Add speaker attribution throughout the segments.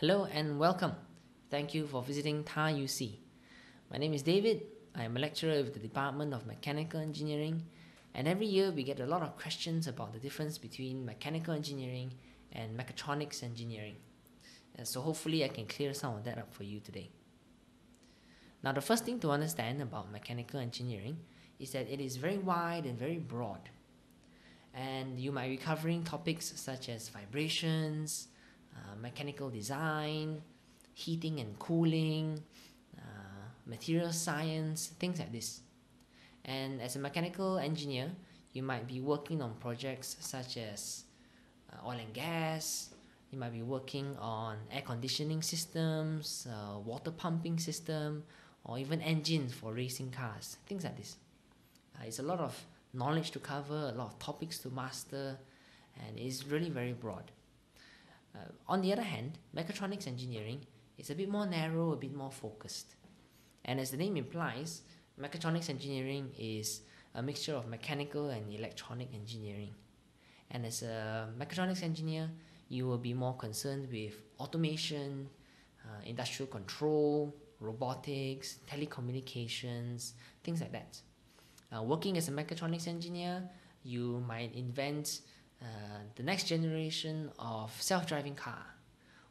Speaker 1: Hello and welcome. Thank you for visiting TAR UC. My name is David. I am a lecturer with the Department of Mechanical Engineering, and every year we get a lot of questions about the difference between mechanical engineering and mechatronics engineering. And so hopefully I can clear some of that up for you today. Now the first thing to understand about mechanical engineering is that it is very wide and very broad. And you might be covering topics such as vibrations, uh, mechanical design, heating and cooling, uh, material science, things like this. And as a mechanical engineer, you might be working on projects such as uh, oil and gas, you might be working on air conditioning systems, uh, water pumping system, or even engines for racing cars, things like this. Uh, it's a lot of knowledge to cover, a lot of topics to master, and it's really very broad. Uh, on the other hand, mechatronics engineering is a bit more narrow, a bit more focused. And as the name implies, mechatronics engineering is a mixture of mechanical and electronic engineering. And as a mechatronics engineer, you will be more concerned with automation, uh, industrial control, robotics, telecommunications, things like that. Uh, working as a mechatronics engineer, you might invent Uh, the next generation of self-driving car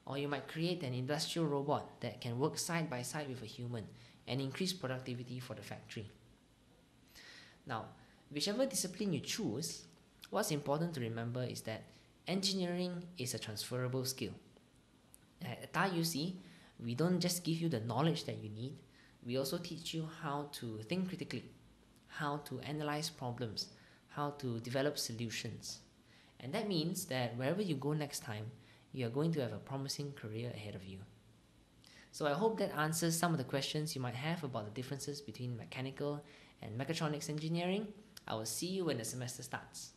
Speaker 1: or you might create an industrial robot that can work side by side with a human and increase productivity for the factory. Now, whichever discipline you choose, what's important to remember is that engineering is a transferable skill. At TAR we don't just give you the knowledge that you need, we also teach you how to think critically, how to analyze problems, how to develop solutions. And that means that wherever you go next time, you are going to have a promising career ahead of you. So I hope that answers some of the questions you might have about the differences between mechanical and mechatronics engineering. I will see you when the semester starts.